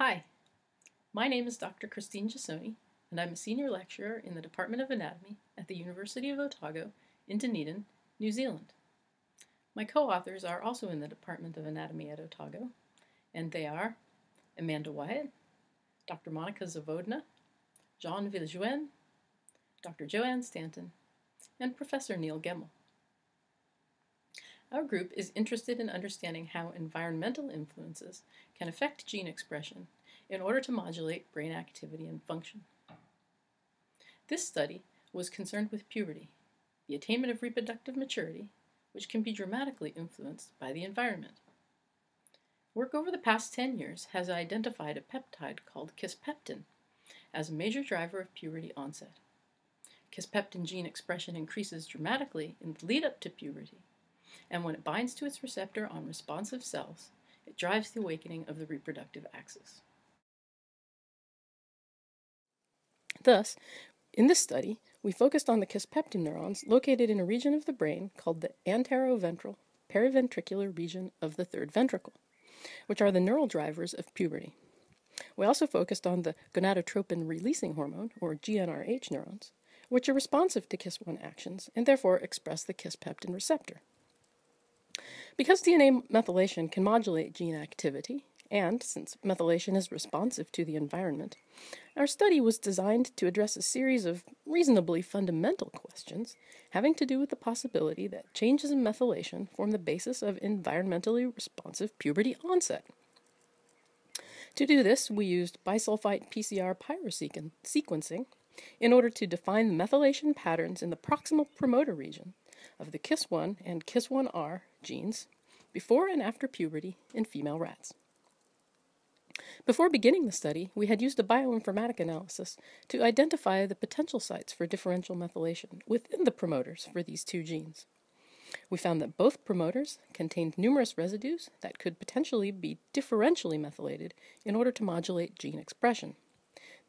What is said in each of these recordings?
Hi, my name is Dr. Christine Jasoni, and I'm a senior lecturer in the Department of Anatomy at the University of Otago in Dunedin, New Zealand. My co-authors are also in the Department of Anatomy at Otago, and they are Amanda Wyatt, Dr. Monica Zavodna, John Villejuin, Dr. Joanne Stanton, and Professor Neil Gemmell. Our group is interested in understanding how environmental influences can affect gene expression in order to modulate brain activity and function. This study was concerned with puberty, the attainment of reproductive maturity, which can be dramatically influenced by the environment. Work over the past 10 years has identified a peptide called kisspeptin as a major driver of puberty onset. Kisspeptin gene expression increases dramatically in the lead up to puberty and when it binds to its receptor on responsive cells, it drives the awakening of the reproductive axis. Thus, in this study, we focused on the kisspeptin neurons located in a region of the brain called the anteroventral periventricular region of the third ventricle, which are the neural drivers of puberty. We also focused on the gonadotropin releasing hormone, or GnRH neurons, which are responsive to KISS1 actions and therefore express the kisspeptin receptor. Because DNA methylation can modulate gene activity, and since methylation is responsive to the environment, our study was designed to address a series of reasonably fundamental questions having to do with the possibility that changes in methylation form the basis of environmentally responsive puberty onset. To do this, we used bisulfite PCR pyrosequencing in order to define the methylation patterns in the proximal promoter region of the KISS1 and KISS1R genes before and after puberty in female rats. Before beginning the study, we had used a bioinformatic analysis to identify the potential sites for differential methylation within the promoters for these two genes. We found that both promoters contained numerous residues that could potentially be differentially methylated in order to modulate gene expression.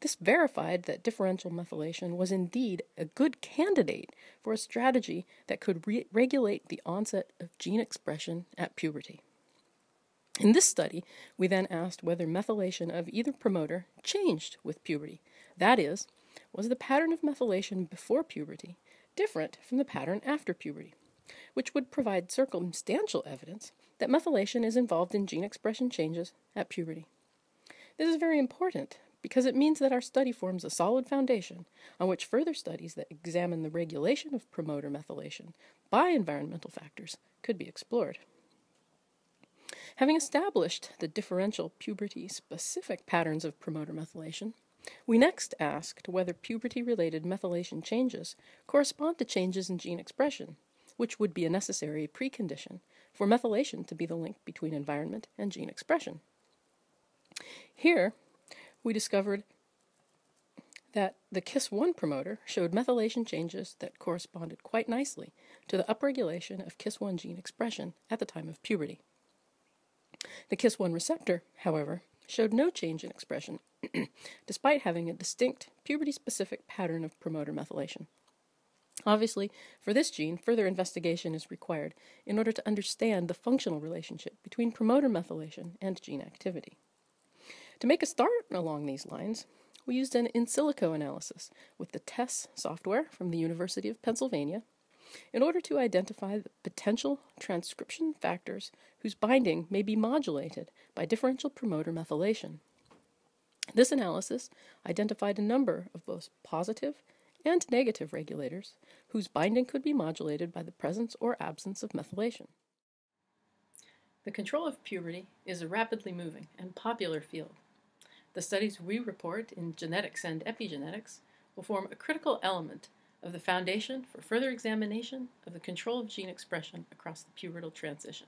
This verified that differential methylation was indeed a good candidate for a strategy that could re regulate the onset of gene expression at puberty. In this study, we then asked whether methylation of either promoter changed with puberty. That is, was the pattern of methylation before puberty different from the pattern after puberty, which would provide circumstantial evidence that methylation is involved in gene expression changes at puberty. This is very important because it means that our study forms a solid foundation on which further studies that examine the regulation of promoter methylation by environmental factors could be explored. Having established the differential puberty specific patterns of promoter methylation, we next asked whether puberty related methylation changes correspond to changes in gene expression, which would be a necessary precondition for methylation to be the link between environment and gene expression. Here, we discovered that the KISS1 promoter showed methylation changes that corresponded quite nicely to the upregulation of KISS1 gene expression at the time of puberty. The KISS1 receptor, however, showed no change in expression, despite having a distinct puberty specific pattern of promoter methylation. Obviously, for this gene, further investigation is required in order to understand the functional relationship between promoter methylation and gene activity. To make a start along these lines, we used an in silico analysis with the TESS software from the University of Pennsylvania in order to identify the potential transcription factors whose binding may be modulated by differential promoter methylation. This analysis identified a number of both positive and negative regulators whose binding could be modulated by the presence or absence of methylation. The control of puberty is a rapidly moving and popular field. The studies we report in genetics and epigenetics will form a critical element of the foundation for further examination of the control of gene expression across the pubertal transition.